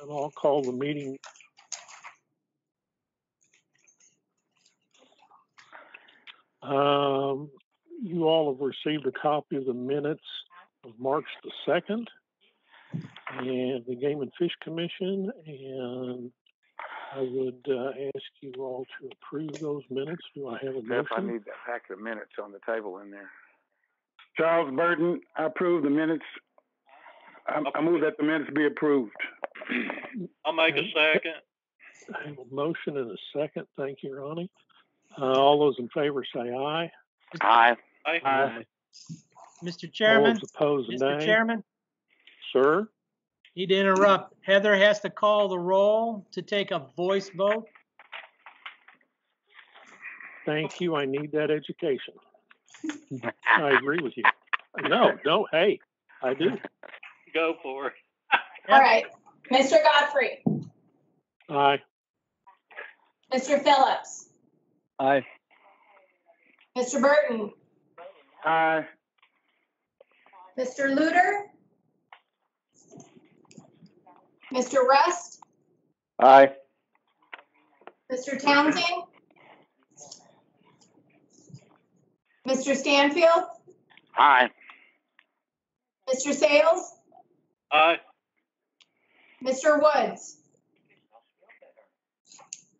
And I'll call the meeting. Um, you all have received a copy of the minutes of March the second and the Game and Fish Commission, and I would, uh, ask you all to approve those minutes. Do I have a Jeff, I need that packet of minutes on the table in there. Charles Burton, I approve the minutes. I, I move that the minutes be approved. I'll make a second. I have a motion and a second. Thank you, Ronnie. Uh, all those in favor say aye. Aye. Aye. Aye. Mr. All Chairman, those opposed, Mr. nay. Chairman, Sir, need to interrupt. Heather has to call the roll to take a voice vote. thank you. I need that education. I agree with you. No, no, hey, I do. Go for it. All right. Mr. Godfrey, Aye. Mr. Phillips, Aye. Mr. Burton, Aye. Mr. Luter, Mr. Rust, Aye. Mr. Townsend, Mr. Stanfield, Aye. Mr. Sales, Aye. Mr. Woods.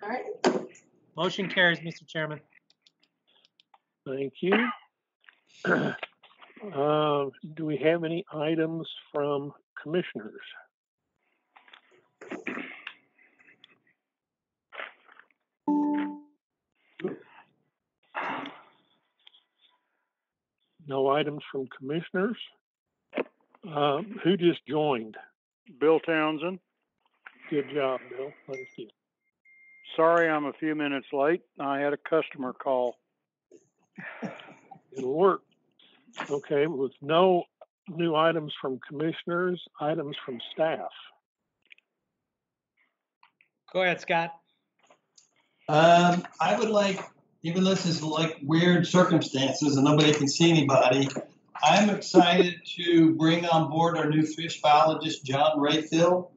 All right. Motion carries, Mr. Chairman. Thank you. Uh, do we have any items from commissioners? No items from commissioners? Um, who just joined? Bill Townsend. Good job, Bill. Thank you. Sorry I'm a few minutes late. I had a customer call. It'll work. Okay, with no new items from commissioners, items from staff. Go ahead, Scott. Um, I would like, even though this is like weird circumstances and nobody can see anybody, I'm excited to bring on board our new fish biologist, John Rayfield.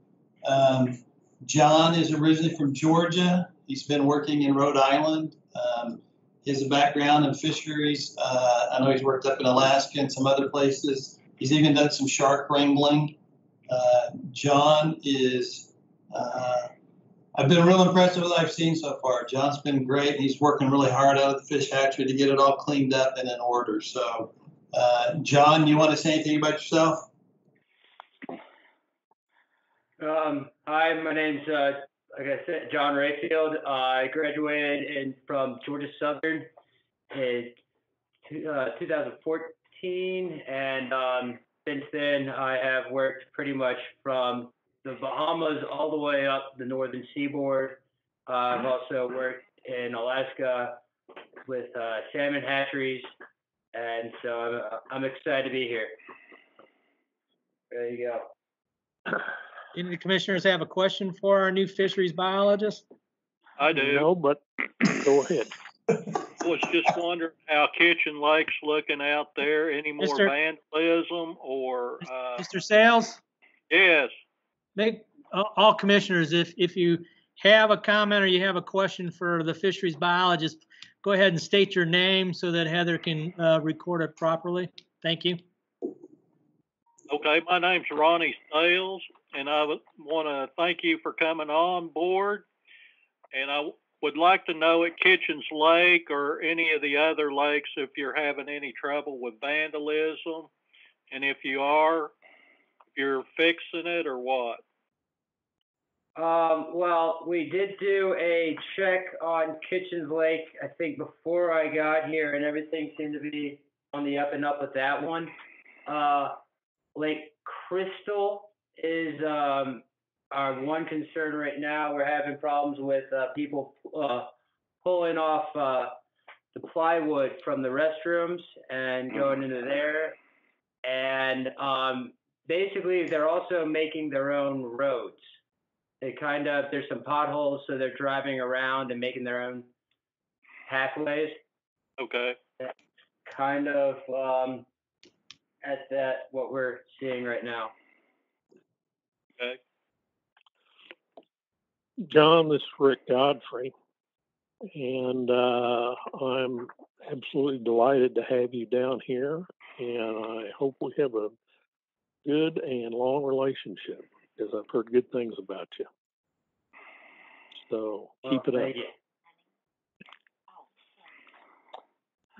Um, John is originally from Georgia. He's been working in Rhode Island. Um, he has a background in fisheries. Uh, I know he's worked up in Alaska and some other places. He's even done some shark wrangling. Uh, John is uh, I've been real impressed with what I've seen so far. John's been great. and He's working really hard out of the fish hatchery to get it all cleaned up and in order. So, uh, John, you want to say anything about yourself? Um, hi, my name's, uh, like I said, John Rayfield. I graduated in, from Georgia Southern in uh, 2014, and um, since then I have worked pretty much from the Bahamas all the way up the northern seaboard. Uh, I've also worked in Alaska with uh, salmon hatcheries, and so I'm, I'm excited to be here. There you go. Any of the commissioners have a question for our new fisheries biologist? I do. No, but go ahead. Was just wondering how Kitchen Lake's looking out there. Any more Mr. vandalism or, uh, Mr. Sales, yes, make, all all commissioners, if, if you have a comment or you have a question for the fisheries biologist, go ahead and state your name so that Heather can, uh, record it properly. Thank you. Okay, my name's Ronnie Sales, and I want to thank you for coming on board. And I would like to know at Kitchens Lake or any of the other lakes if you're having any trouble with vandalism, and if you are, if you're fixing it or what. Um, well, we did do a check on Kitchens Lake, I think before I got here, and everything seemed to be on the up and up with that one. Uh, Lake Crystal is, um, our one concern right now. We're having problems with, uh, people, uh, pulling off, uh, the plywood from the restrooms and going into there. And, um, basically, they're also making their own roads they kind of there's some potholes so they're driving around and making their own pathways Okay, kind of um, at that what we're seeing right now okay. John, this is Rick Godfrey. And uh, I'm absolutely delighted to have you down here. And I hope we have a good and long relationship because I've heard good things about you. So keep Well, it up.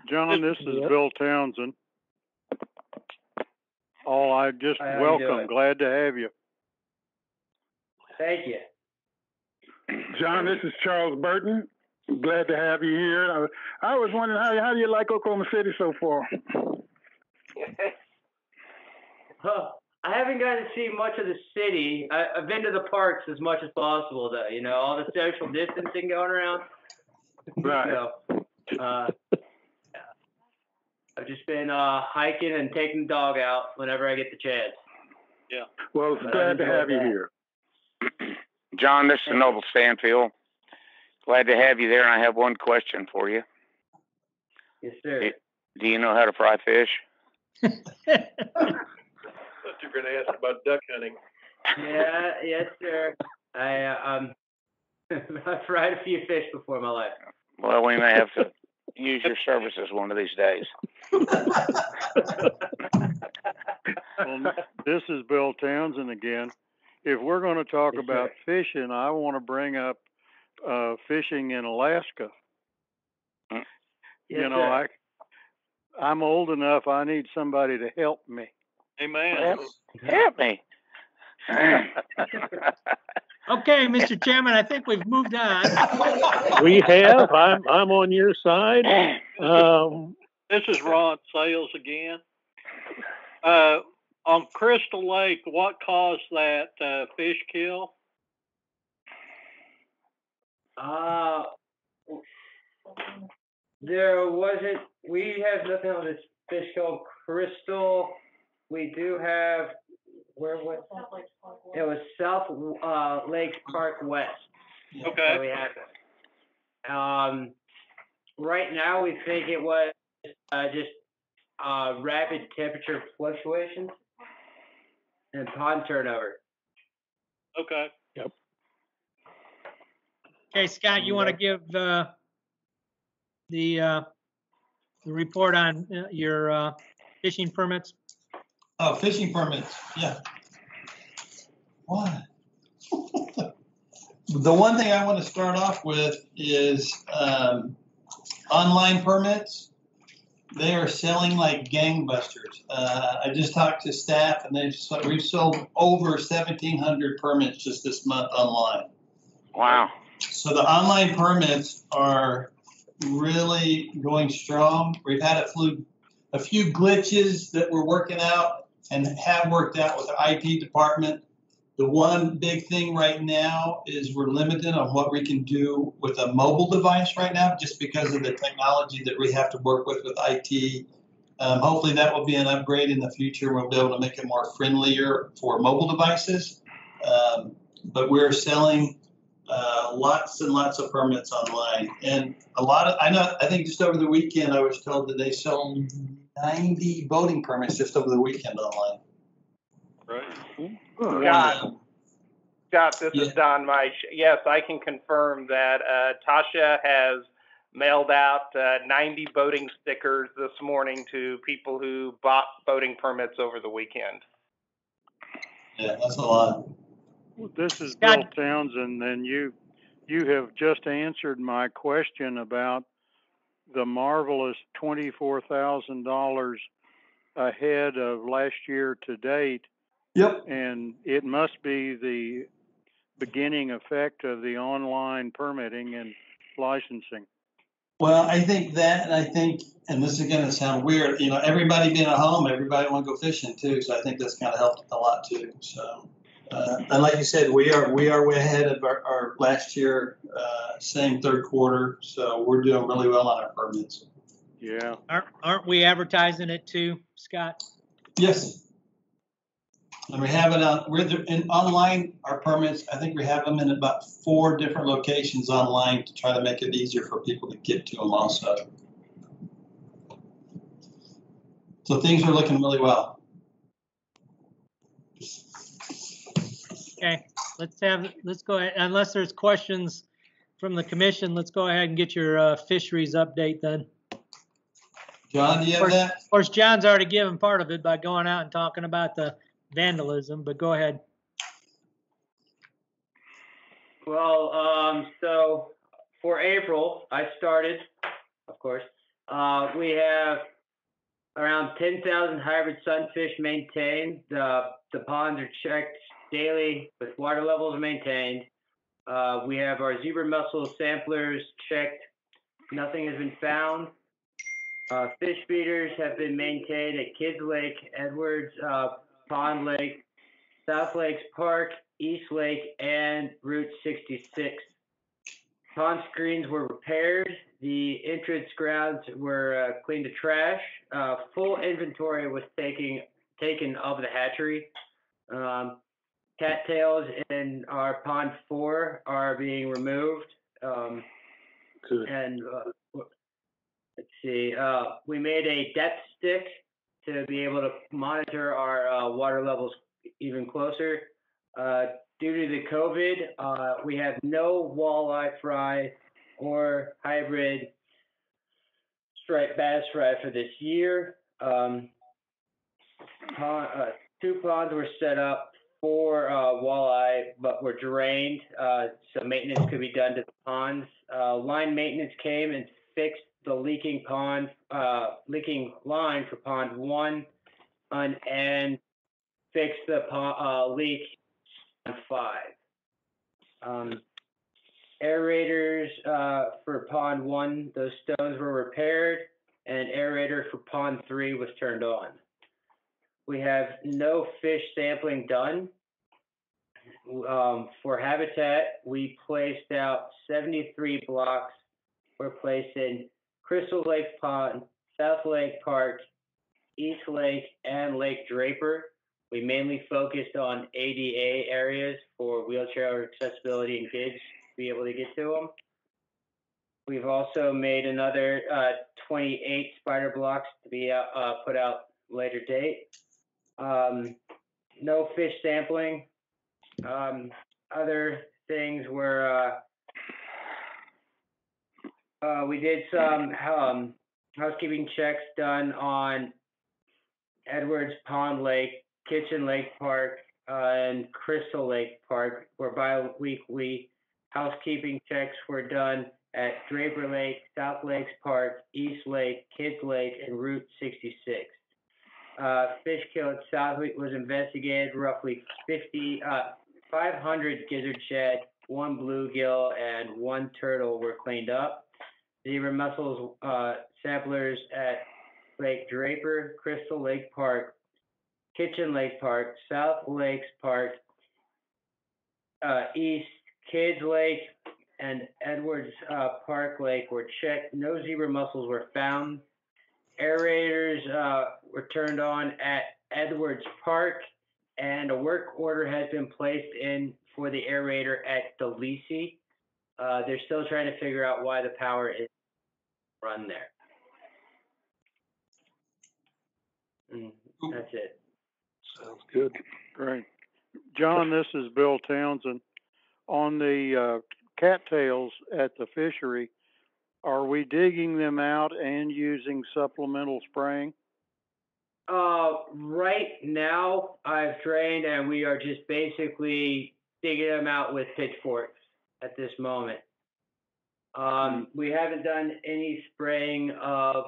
John, this is Yeah. Bill Townsend. All I just Hi, how welcome, glad to have you. Thank you. John, this is Charles Burton. Glad to have you here. I, I was wondering how how do you like Oklahoma City so far? Huh. I haven't gotten to see much of the city. I, I've been to the parks as much as possible, though. You know, all the social distancing going around. Right. So, uh, yeah. I've just been uh, hiking and taking the dog out whenever I get the chance. Yeah. Well, it's But glad to enjoyed have you here. John, this is Noble Stanfield. Glad to have you there, and I have one question for you. Yes, sir. Do you know how to fry fish? You're gonna ask about duck hunting. Yeah, yes, sir. I uh, um, I've fried a few fish before in my life. Well, we may have to use your services one of these days. Well, this is Bill Townsend again. If we're gonna talk Yes, about fishing, I wanna bring up, uh, fishing in Alaska. Yes, You know, sir. I, I'm old enough, I need somebody to help me. Amen. Help, help me. Okay, Mr. Chairman, I think we've moved on. We have. I'm, I'm on your side. Um, This is Ron Sales again. Uh, on Crystal Lake, what caused that, uh, fish kill? Uh, there wasn't, we have nothing on this fish called Crystal. We do have, where was? It was South, uh, Lake Park West. that Okay, we had. Um, right now, we think it was, uh, just, uh, rapid temperature fluctuations and pond turnover. okay. Yep. Okay, Scott, you want to give uh, the uh, the report on uh, your uh, fishing permits? Oh, fishing permits, yeah. What? The one thing I want to start off with is um, online permits. They are selling like gangbusters. Uh, I just talked to staff and they've, so- we've sold over seventeen hundred permits just this month online. Wow. So the online permits are really going strong. We've had a few, a few glitches that we're working out and have worked out with the IT department. The one big thing right now is we're limited on what we can do with a mobile device right now, just because of the technology that we have to work with with IT. Um, hopefully that will be an upgrade in the future. We'll be able to make it more friendlier for mobile devices. Um, but we're selling uh, lots and lots of permits online, and a lot of I know. I think just over the weekend, I was told that they sold 90 boating permits just over the weekend online. Right. Scott, Scott, this is Don Meich. Yes, I can confirm that uh, Tasha has mailed out uh, 90 boating stickers this morning to people who bought boating permits over the weekend. Yeah, that's a lot. This is Bill Townsend, and you, you have just answered my question about the marvelous twenty-four thousand dollars ahead of last year to date, Yep. and it must be the beginning effect of the online permitting and licensing. Well, I think that, and I think, and this is going to sound weird, you know, everybody being at home, everybody want to go fishing too. So I think that's kind of helped a lot too. So, uh, and like you said, we are we are way ahead of our, our last year, uh, same third quarter. So we're doing really well on our permits. Yeah, Aren't aren't we advertising it too, Scott? Yes. And we have it on, we're the- in online, our permits, I think we have them in about four different locations online to try to make it easier for people to get to them also. So things are looking really well. Okay. let's have, let's go ahead, unless there's questions from the commission, let's go ahead and get your uh, fisheries update then. John, do you have that? Of course, John's already given part of it by going out and talking about the vandalism, but go ahead. Well, um, so for April, I started, of course. Uh, we have around 10,000 hybrid sunfish maintained. The, the ponds are checked daily with water levels maintained. Uh, we have our zebra mussel samplers checked. Nothing has been found. Uh, fish feeders have been maintained at Kids Lake, Edwards, uh, Pond Lake, South Lakes Park, East Lake, and Route 66. Pond screens were repaired. The entrance grounds were uh, cleaned of trash. Uh, full inventory was taking, taken of the hatchery. Um, cattails in our pond four are being removed. Um, Good. and uh, let's see, uh, we made a depth stick to be able to monitor our uh, water levels even closer. Uh, due to the COVID, uh, we have no walleye fry or hybrid striped bass fry for this year. Um, pond, uh, two ponds were set up for uh, walleye, but were drained, uh, so maintenance could be done to the ponds. Uh, line maintenance came and fixed the leaking pond, uh, leaking line for pond one, on, and fixed the pond, uh, leak on five. Um, aerators uh, for pond one, those stones were repaired, and aerator for pond three was turned on. We have no fish sampling done. Um, for habitat, we placed out 73 blocks We're placing Crystal Lake Pond, South Lake Park, East Lake, and Lake Draper. We mainly focused on ADA areas for wheelchair accessibility and kids to be able to get to them. We've also made another uh, 28 spider blocks to be uh, uh, put out later date. Um, no fish sampling. Um, other things were uh, uh, we did some um, housekeeping checks done on Edwards Pond Lake, Kitchen Lake Park, uh, and Crystal Lake Park, where bi-weekly housekeeping checks were done at Draper Lake, South Lakes Park, East Lake, Kids Lake, and Route 66. Uh, fish kill at Southwick was investigated. Roughly 50, uh, 500 gizzard shad, one bluegill, and one turtle were cleaned up. Zebra mussels uh, samplers at Lake Draper, Crystal Lake Park, Kitchen Lake Park, South Lakes Park, uh, East Kids Lake, and Edwards uh, Park Lake were checked. No zebra mussels were found. Aerators uh, were turned on at Edwards Park, and a work order has been placed in for the aerator at Dolese. Uh, they're still trying to figure out why the power is run there. Mm, that's it. Sounds good. Great. John, this is Bill Townsend. On the uh, cattails at the fishery, are we digging them out and using supplemental spraying? Uh, right now, I've drained and we are just basically digging them out with pitchforks at this moment. Um, we haven't done any spraying of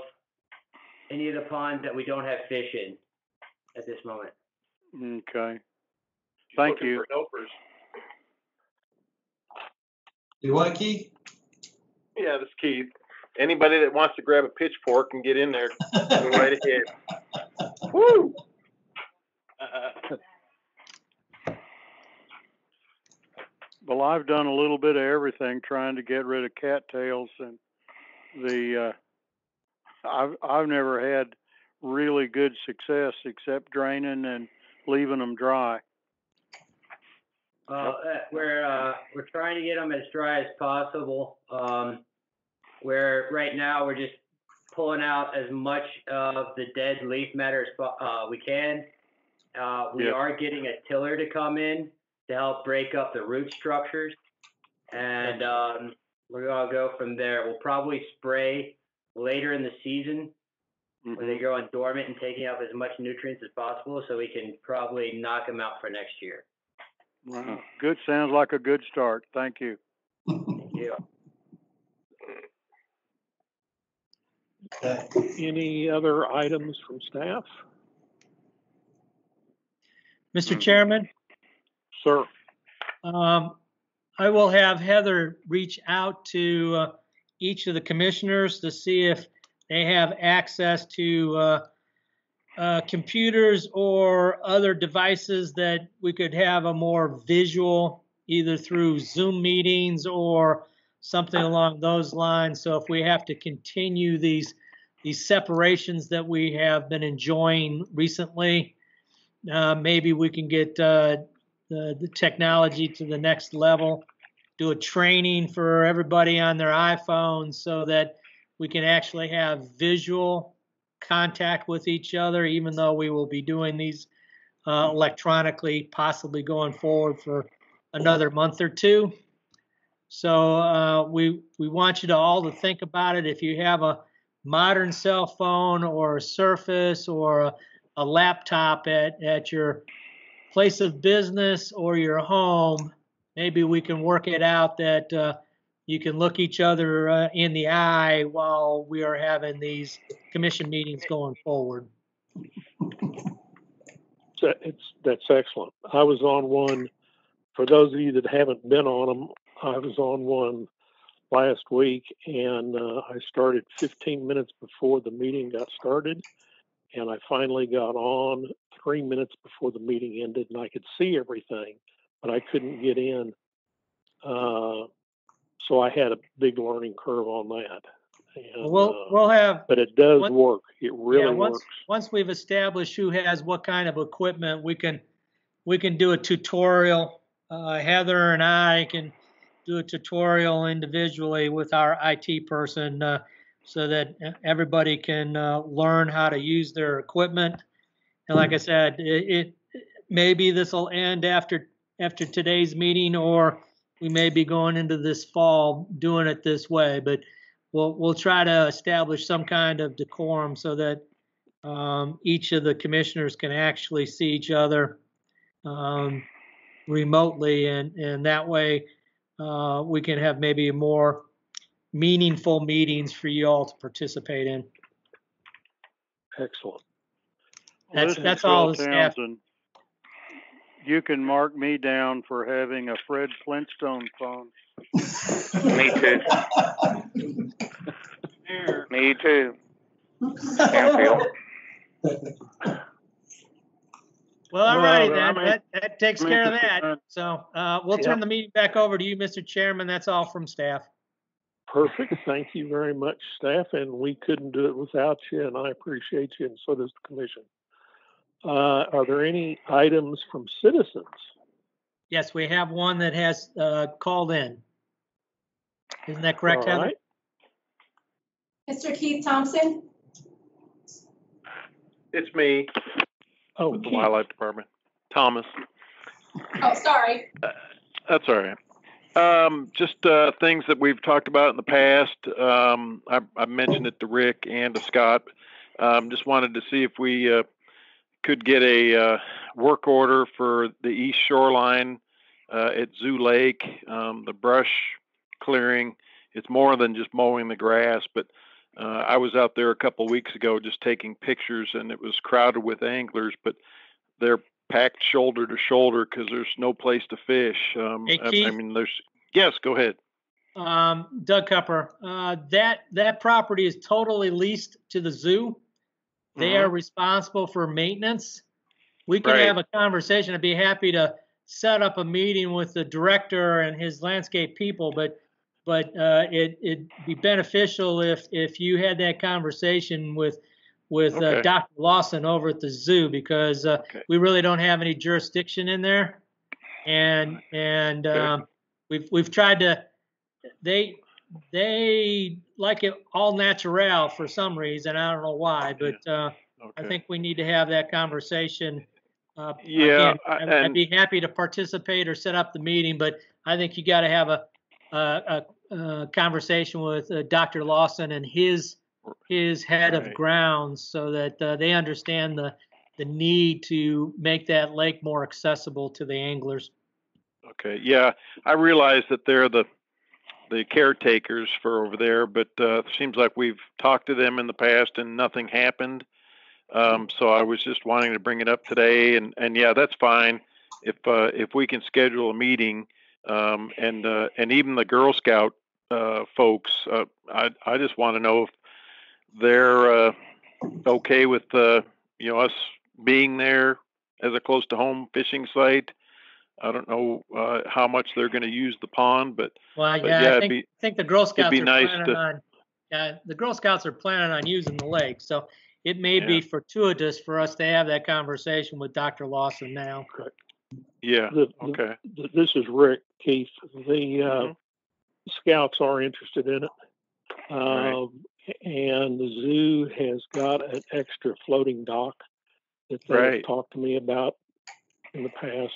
any of the ponds that we don't have fish in at this moment. Okay. Thank you. You what, Keith? Yeah, this is Keith. Anybody that wants to grab a pitchfork and get in there, go right ahead. Woo! Well, I've done a little bit of everything trying to get rid of cattails and the, uh, I've, I've never had really good success except draining and leaving them dry. Uh, uh, we're, uh, we're trying to get them as dry as possible. Um, where right now we're just pulling out as much of the dead leaf matter as uh, we can. Uh, we Yep. are getting a tiller to come in to help break up the root structures. And um, we're gonna go from there. We'll probably spray later in the season when they Mhm. go on dormant and taking up as much nutrients as possible, so we can probably knock them out for next year. Wow. Good, sounds like a good start. Thank you. Yeah. Okay. Any other items from staff? Mr. Chairman, Sir, um, I will have Heather reach out to uh, each of the commissioners to see if they have access to uh, uh, computers or other devices that we could have a more visual, either through Zoom meetings or something along those lines. So if we have to continue these these separations that we have been enjoying recently, uh, maybe we can get uh, the, the technology to the next level, do a training for everybody on their iPhones so that we can actually have visual contact with each other, even though we will be doing these uh, electronically, possibly going forward for another month or two. So uh, we we want you to all to think about it. If you have a modern cell phone or a Surface or a, a laptop at at your place of business or your home, maybe we can work it out that uh, you can look each other uh, in the eye while we are having these commission meetings going forward. it's, that's excellent. I was on one, for those of you that haven't been on them, I was on one last week and uh, I started 15 minutes before the meeting got started. And I finally got on three minutes before the meeting ended and I could see everything, but I couldn't get in. Uh, so I had a big learning curve on that. And, We'll uh, we'll have but it does What- work. It really yeah, once works. once we've established who has what kind of equipment, we can we can do a tutorial. Uh, Heather and I can do a tutorial individually with our IT person uh, so that everybody can uh, learn how to use their equipment. And like I said, it, it maybe this will end after after today's meeting, or we may be going into this fall doing it this way. But we'll we'll try to establish some kind of decorum so that um, each of the commissioners can actually see each other um, remotely, and and that way uh, we can have maybe more meaningful meetings for you all to participate in. Excellent. That's Listen, that's all the staff. Townsend, You can mark me down for having a Fred Flintstone phone. Me too. Me too. Stanfield. Well, all Well, righty then, then. That, that takes care of that. So uh, we'll Yep. turn the meeting back over to you, Mr. Chairman. That's all from staff. Perfect. Thank you very much, staff, and we couldn't do it without you, and I appreciate you, and so does the commission. Uh, are there any items from citizens? Yes, we have one that has uh, called in. Isn't that correct, All Heather? right. Mr. Keith Thompson? It's me, Oh, with the Keith. Wildlife Department. Thomas. Oh, sorry. That's all right. Um, just uh, things that we've talked about in the past. Um, I, I mentioned it to Rick and to Scott. Um, just wanted to see if we uh, could get a uh, work order for the east shoreline uh, at Zoo Lake. Um, the brush clearing. It's more than just mowing the grass, but uh, I was out there a couple weeks ago just taking pictures, and it was crowded with anglers, but they're packed shoulder to shoulder because there's no place to fish. Um, Hey, I, I mean, there's yes. Go ahead. Um, Doug Cupper, uh, that, that property is totally leased to the zoo. They Mhm. are responsible for maintenance. We could Right. have a conversation. I'd be happy to set up a meeting with the director and his landscape people, but, but, uh, it, it'd be beneficial if, if you had that conversation with, with, uh, Dr. Lawson over at the zoo, because, uh, Okay. we really don't have any jurisdiction in there. And, and, Okay. um, we've, we've tried to, they, they like it all natural for some reason. I don't know why, but, uh, I think we need to have that conversation uh, Yeah, I- I'd, I'd be happy to participate or set up the meeting, but I think you got to have a, a, a, conversation with uh, Dr. Lawson and his, his head of grounds so that uh, they understand the, the need to make that lake more accessible to the anglers. Okay, yeah, I realize that they're the the caretakers for over there, but uh, seems like we've talked to them in the past and nothing happened. Um, so I was just wanting to bring it up today, and and yeah, that's fine. If uh, if we can schedule a meeting, um, and uh, and even the Girl Scout uh, folks, uh, I I just want to know if they're uh, okay with uh, you know us being there as a close to home fishing site. I don't know uh, how much they're going to use the pond, but Well, But yeah, yeah, I think, be- I think the Girl Scouts be are nice planning to- on, yeah, the Girl Scouts are planning on using the lake, so it may be Yeah. fortuitous for us to have that conversation with Dr. Lawson now. Yeah, The- the- okay, th- This is Rick Keith. The uh, Mhm. scouts are interested in it. Right. Um, and the zoo has got an extra floating dock that they've Right. talked to me about in the past.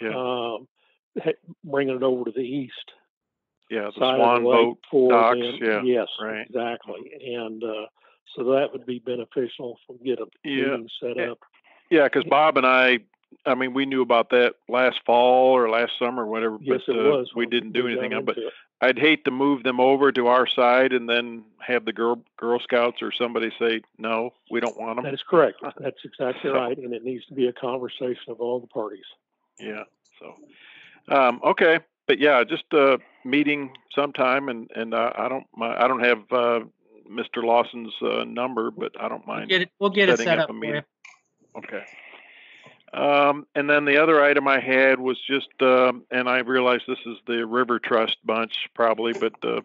yeah, Um, bringing it over to the east yeah. The Swan the boat for docks, them. yeah, Yes, right. exactly. And uh, so that would be beneficial if we get a Yeah. set up. Yeah, because Bob and I, I mean, we knew about that last fall or last summer, or whatever. Yes, but, it uh, was. We didn't do got anything on, but it. I'd hate to move them over to our side and then have the Girl Girl Scouts or somebody say, no, we don't want them. That is correct. That's exactly So- right. And it needs to be a conversation of all the parties. Yeah. So, um, okay, but yeah, just a meeting sometime, and and uh, I don't mi- I don't have uh, Mr. Lawson's uh, number, but I don't mind. We'll mind. get it, we'll get it set up up a meeting. Okay. Um, and then the other item I had was just, um, and I realize this is the River Trust bunch probably, but uh,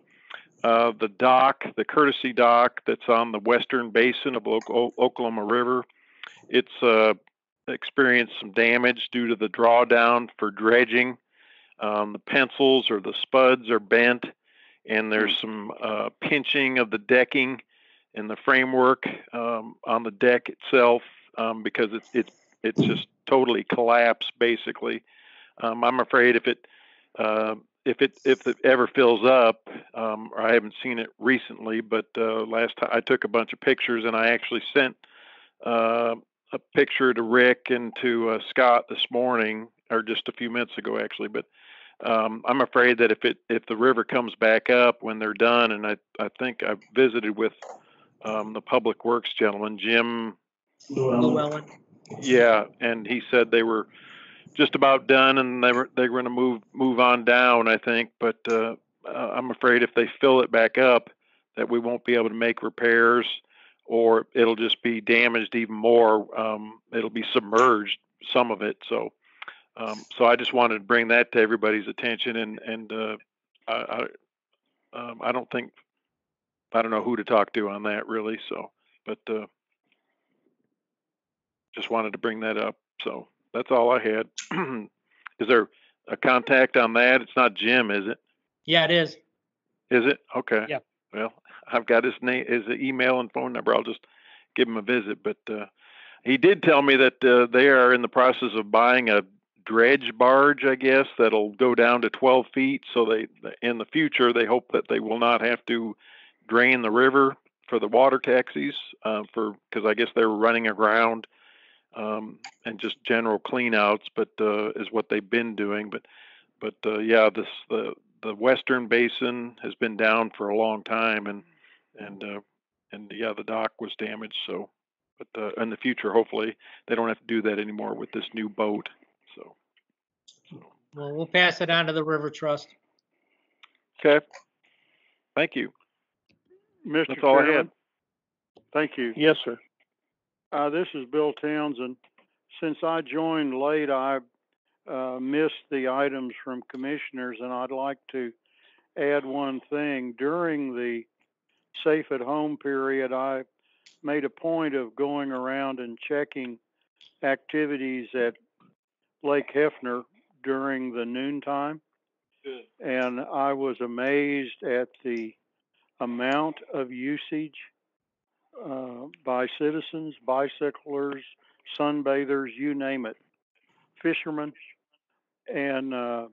uh, the dock, the courtesy dock that's on the western basin of O- Oklahoma River, it's uh, experienced some damage due to the drawdown for dredging. Um, the pencils or the spuds are bent, and there's some uh, pinching of the decking and the framework um, on the deck itself um, because it's it's it's just totally collapsed basically. Um, I'm afraid if it uh, if it if it ever fills up, um, or I haven't seen it recently, but uh, last time I took a bunch of pictures and I actually sent uh, a picture to Rick and to uh, Scott this morning, or just a few minutes ago actually. But um, I'm afraid that if it if the river comes back up when they're done, and I I think I visited with um, the public works gentleman Jim Llewellyn. Yeah, and he said they were just about done, and they were they were going to move move on down. I think, but uh, uh, I'm afraid if they fill it back up, that we won't be able to make repairs, or it'll just be damaged even more. Um, it'll be submerged, some of it. So, um, so I just wanted to bring that to everybody's attention, and and uh, I I, um, I don't think I don't know who to talk to on that really. So, but. Uh, just wanted to bring that up. So that's all I had. is there a contact on that? It's not Jim, is it? Yeah, it is. Is it? Okay. Yeah. Well, I've got his name, his email and phone number. I'll just give him a visit. But uh, he did tell me that uh, they are in the process of buying a dredge barge, I guess, that'll go down to 12 feet. So they, in the future, they hope that they will not have to drain the river for the water taxis, uh, for because I guess they were running aground um, and just general cleanouts, but uh, is what they've been doing. But but uh, yeah, this the the Western Basin has been down for a long time, and and uh, and yeah, the dock was damaged. So, but uh, in the future, hopefully, they don't have to do that anymore with this new boat. So, Well, we'll pass it on to the River Trust. okay, thank you. Mr. That's all I had. Thank you. Yes, sir. Uh, this is Bill Townsend. Since I joined late, I uh, missed the items from commissioners, and I'd like to add one thing. During the safe at home period, I made a point of going around and checking activities at Lake Hefner during the noontime. And I was amazed at the amount of usage uh, by citizens, bicyclers, sunbathers, you name it, fishermen. And uh,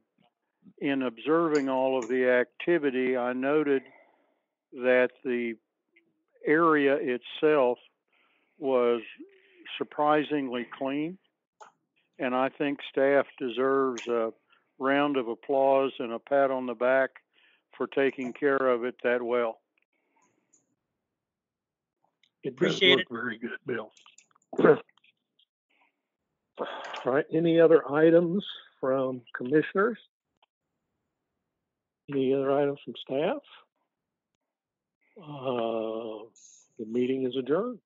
in observing all of the activity, I noted that the area itself was surprisingly clean. And I think staff deserves a round of applause and a pat on the back for taking care of it that well. It does Appreciate look very good, Bill. All right, any other items from commissioners? Any other items from staff? Uh, the meeting is adjourned.